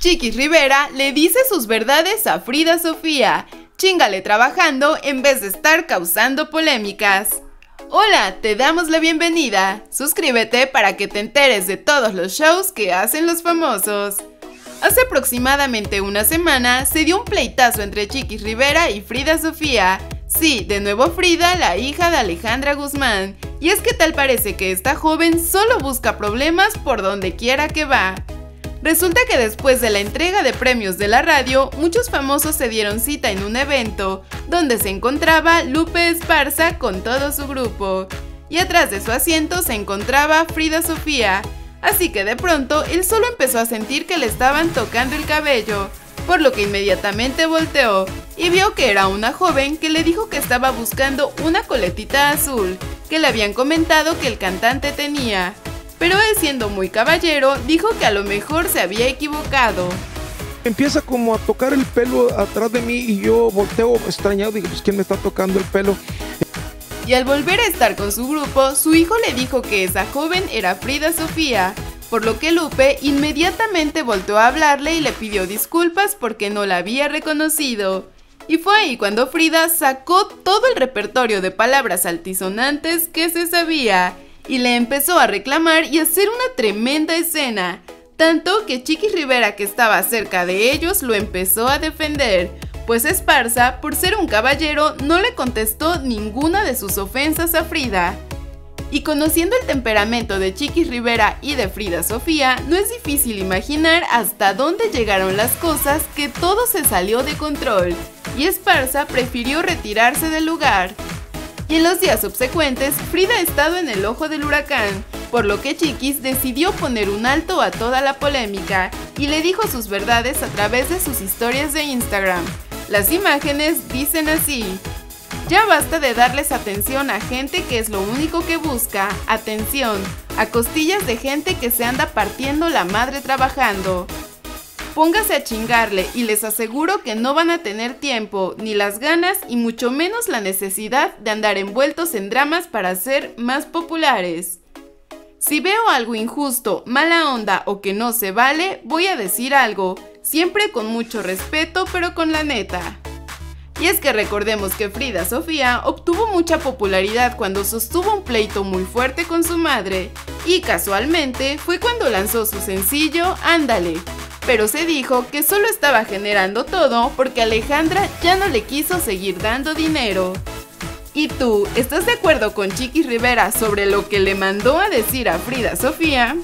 Chiquis Rivera le dice sus verdades a Frida Sofía. Chingale trabajando en vez de estar causando polémicas. Hola, te damos la bienvenida. Suscríbete para que te enteres de todos los shows que hacen los famosos. Hace aproximadamente una semana se dio un pleitazo entre Chiquis Rivera y Frida Sofía. Sí, de nuevo Frida, la hija de Alejandra Guzmán. Y es que tal parece que esta joven solo busca problemas por donde quiera que va. Resulta que después de la entrega de premios de la radio, muchos famosos se dieron cita en un evento, donde se encontraba Lupe Esparza con todo su grupo. Y atrás de su asiento se encontraba Frida Sofía, así que de pronto él solo empezó a sentir que le estaban tocando el cabello, por lo que inmediatamente volteó y vio que era una joven que le dijo que estaba buscando una coletita azul, que le habían comentado que el cantante tenía pero él siendo muy caballero dijo que a lo mejor se había equivocado. Empieza como a tocar el pelo atrás de mí y yo volteo extrañado, dije, pues ¿quién me está tocando el pelo? Y al volver a estar con su grupo, su hijo le dijo que esa joven era Frida Sofía, por lo que Lupe inmediatamente volteó a hablarle y le pidió disculpas porque no la había reconocido. Y fue ahí cuando Frida sacó todo el repertorio de palabras altisonantes que se sabía y le empezó a reclamar y hacer una tremenda escena, tanto que Chiqui Rivera que estaba cerca de ellos lo empezó a defender, pues Esparza, por ser un caballero, no le contestó ninguna de sus ofensas a Frida. Y conociendo el temperamento de Chiquis Rivera y de Frida Sofía, no es difícil imaginar hasta dónde llegaron las cosas que todo se salió de control, y Esparza prefirió retirarse del lugar y en los días subsecuentes Frida ha estado en el ojo del huracán, por lo que Chiquis decidió poner un alto a toda la polémica y le dijo sus verdades a través de sus historias de Instagram. Las imágenes dicen así. Ya basta de darles atención a gente que es lo único que busca, atención, a costillas de gente que se anda partiendo la madre trabajando. Póngase a chingarle y les aseguro que no van a tener tiempo, ni las ganas y mucho menos la necesidad de andar envueltos en dramas para ser más populares. Si veo algo injusto, mala onda o que no se vale, voy a decir algo, siempre con mucho respeto pero con la neta. Y es que recordemos que Frida Sofía obtuvo mucha popularidad cuando sostuvo un pleito muy fuerte con su madre, y casualmente fue cuando lanzó su sencillo Ándale, pero se dijo que solo estaba generando todo porque Alejandra ya no le quiso seguir dando dinero. ¿Y tú, estás de acuerdo con Chiquis Rivera sobre lo que le mandó a decir a Frida Sofía?